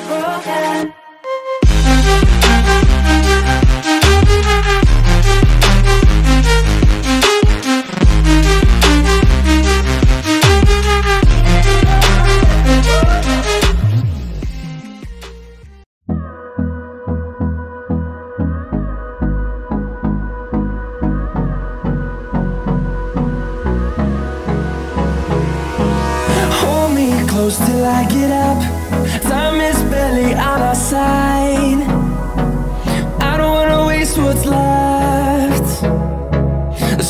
broken. Hold me close till I get up. Time